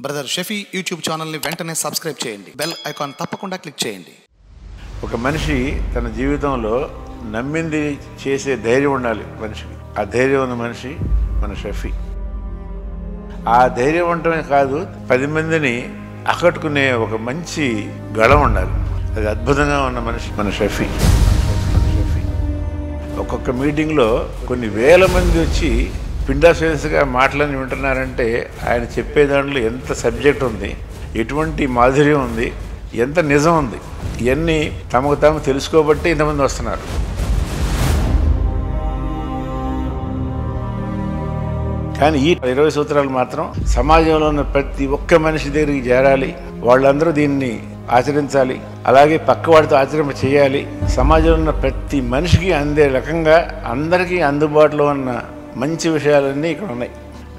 Brother Shafi YouTube ఛానల్ని వెంటనే subscribe చేయండి. బెల్ ఐకాన్ తప్పకుండా క్లిక్ చేయండి. ఒక మనిషి తన జీవితంలో నమ్మింది చేసే ధైర్యం ఉండాలి మనిషికి. ఆ ధైర్యం ఉన్న మనిషి మన షఫీ. ఆ ధైర్యం ఉండటమే కాదు పది మందిని ఆకట్టుకునే ఒక మంచి గళం ఉండాలి. అది అద్భుతంగా ఉన్న మనిషి మన షఫీ. మన షఫీ ఒక్కొక్క మీటింగ్లో కొన్ని వేల మంది వచ్చి పిండాసేస్గా మాటలని వింటున్నారంటే ఆయన చెప్పే దాంట్లో ఎంత సబ్జెక్ట్ ఉంది ఎటువంటి మాధుర్యం ఉంది ఎంత నిజం ఉంది ఇవన్నీ తమకు తాము తెలుసుకోబట్టి ఇంతమంది వస్తున్నారు. కానీ ఈ ఇరవై సూత్రాలు మాత్రం సమాజంలో ఉన్న ప్రతి ఒక్క మనిషి దగ్గరికి చేరాలి వాళ్ళందరూ దీన్ని ఆచరించాలి అలాగే పక్క వాడితో ఆచరింప చేయాలి. సమాజంలో ఉన్న ప్రతి మనిషికి అందే రకంగా అందరికీ అందుబాటులో ఉన్న మంచి విషయాలన్నీ ఇక్కడ ఉన్నాయి.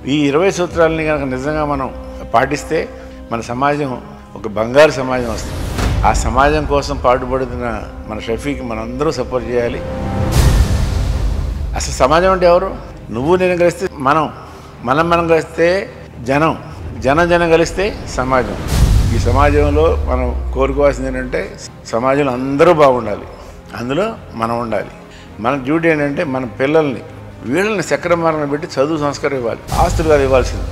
ఈ ఇరవై సూత్రాలని కనుక నిజంగా మనం పాటిస్తే మన సమాజం ఒక బంగారు సమాజం వస్తుంది. ఆ సమాజం కోసం పాటుపడుతున్న మన షఫీకి మనందరూ సపోర్ట్ చేయాలి. అసలు సమాజం అంటే ఎవరు? నువ్వు నేను కలిస్తే మనం. మనం మనం కలిస్తే జనం. జనం జనం కలిస్తే సమాజం. ఈ సమాజంలో మనం కోరుకోవాల్సింది ఏంటంటే సమాజంలో అందరూ బాగుండాలి. అందులో మనం ఉండాలి. మన డ్యూటీ ఏంటంటే మన పిల్లల్ని వీళ్ళని చక్రమార్గం పెట్టి చదువు సంస్కారం ఇవ్వాలి. ఆస్తులు కాదు ఇవ్వాల్సింది.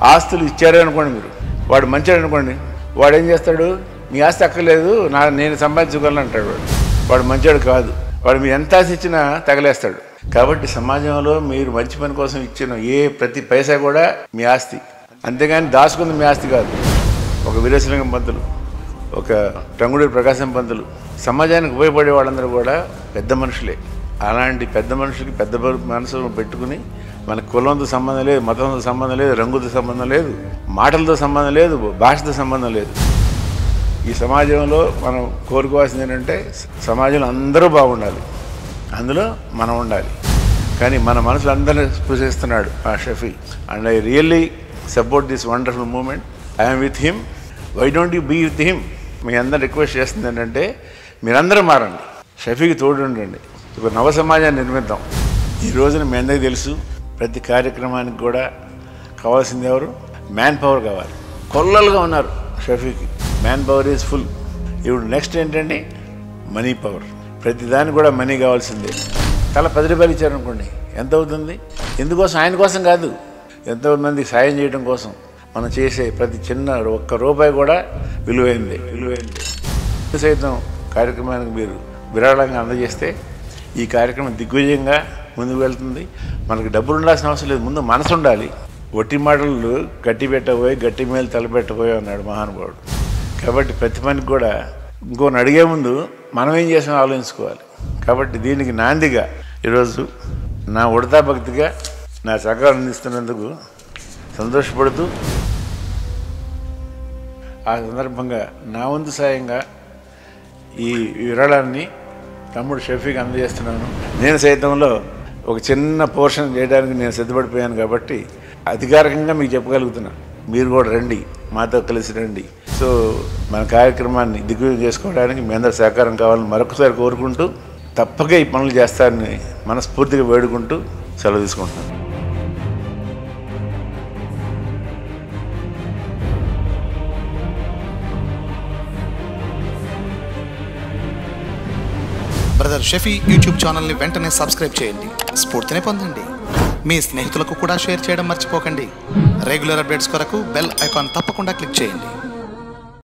ఆస్తులు ఇచ్చారే అనుకోండి మీరు. వాడు మంచివాడు అనుకోండి. వాడు ఏం చేస్తాడు? మీ ఆస్తి అక్కర్లేదు నా నేను సంపాదించుకోవాలని అంటాడు వాడు. వాడు మంచివాడు కాదు. వాడు మీరు ఎంత ఆశ ఇచ్చినా తగలేస్తాడు. కాబట్టి సమాజంలో మీరు మంచి పని కోసం ఇచ్చిన ఏ ప్రతి పైసా కూడా మీ ఆస్తి. అంతేగాని దాచుకుంది మీ ఆస్తి కాదు. ఒక వీరేశలింగం పంతులు ఒక టంగుడూరి ప్రకాశం పంతులు సమాజానికి ఉపయోగపడే వాళ్ళందరూ కూడా పెద్ద మనుషులే. అలాంటి పెద్ద మనుషులకి పెద్ద మనసు పెట్టుకుని మన కులంతో సంబంధం లేదు మతంతో సంబంధం లేదు రంగుతో సంబంధం లేదు మాటలతో సంబంధం లేదు భాషతో సంబంధం లేదు. ఈ సమాజంలో మనం కోరుకోవాల్సింది ఏంటంటే సమాజంలో అందరూ బాగుండాలి. అందులో మనం ఉండాలి. కానీ మన మనసులో అందరినీ స్పృశిస్తున్నాడు ఆ Shafi. And I really support this wonderful moment. I'm with him. Why don't you be with him? మీ అందరు రిక్వెస్ట్ చేస్తుంది ఏంటంటే మీరందరూ మారండి. షఫీకి తోడు ఉండండి ఇప్పుడు నవ సమాజాన్ని నిర్మిద్దాం. ఈ రోజున మీ అందరికీ తెలుసు ప్రతి కార్యక్రమానికి కూడా కావాల్సింది ఎవరు? మ్యాన్ పవర్ కావాలి. కొల్లలుగా ఉన్నారు షఫీకి. మ్యాన్ పవర్ ఈజ్ ఫుల్ ఇప్పుడు నెక్స్ట్ ఏంటంటే మనీ పవర్ ప్రతి దానికి కూడా మనీ కావాల్సిందే. తల పది రూపాయలు ఇచ్చారనుకోండి ఎంత అవుతుంది? ఎందుకోసం? ఆయన కోసం కాదు. ఎంతోమందికి సాయం చేయడం కోసం మనం చేసే ప్రతి చిన్న ఒక్క రూపాయి కూడా విలువైంది విలువైంది. సైతం కార్యక్రమానికి మీరు విరాళంగా అందజేస్తే ఈ కార్యక్రమం దిగ్విజయంగా ముందుకు వెళ్తుంది. మనకు డబ్బులు ఉండాల్సిన అవసరం లేదు. ముందు మనసు ఉండాలి. ఒట్టి మాటలు గట్టి పెట్టబోయి గట్టి మేలు తలపెట్టబోయి అన్నాడు మహానుభావుడు. కాబట్టి ప్రతి పనికి కూడా ఇంకోని అడిగే ముందు మనం ఏం చేసామో ఆలోచించుకోవాలి. కాబట్టి దీనికి నాందిగా ఈరోజు నా ఉడతా భక్తిగా నా సహకారం అందిస్తున్నందుకు సంతోషపడుతూ ఆ సందర్భంగా నా వంతు సాయంగా ఈ విరాళాన్ని తమ్ముడు షఫీకి అందజేస్తున్నాను. నేను సైతంలో ఒక చిన్న పోర్షన్ చేయడానికి నేను సిద్ధపడిపోయాను కాబట్టి అధికారికంగా మీకు చెప్పగలుగుతున్నా. మీరు కూడా రండి మాతో కలిసి రండి. సో మన కార్యక్రమాన్ని దిగ్విజయం చేసుకోవడానికి మీ అందరి సహకారం కావాలని మరొకసారి కోరుకుంటూ తప్పక ఈ పనులు చేస్తారని మనస్ఫూర్తిగా వేడుకుంటూ సెలవు తీసుకుంటున్నాను. బ్రదర్ షఫీ యూట్యూబ్ ఛానల్ని వెంటనే సబ్స్క్రైబ్ చేయండి. స్ఫూర్తిని పొందండి. మీ స్నేహితులకు కూడా షేర్ చేయడం మర్చిపోకండి. రెగ్యులర్ అప్డేట్స్ కొరకు బెల్ ఐకాన్ తప్పకుండా క్లిక్ చేయండి.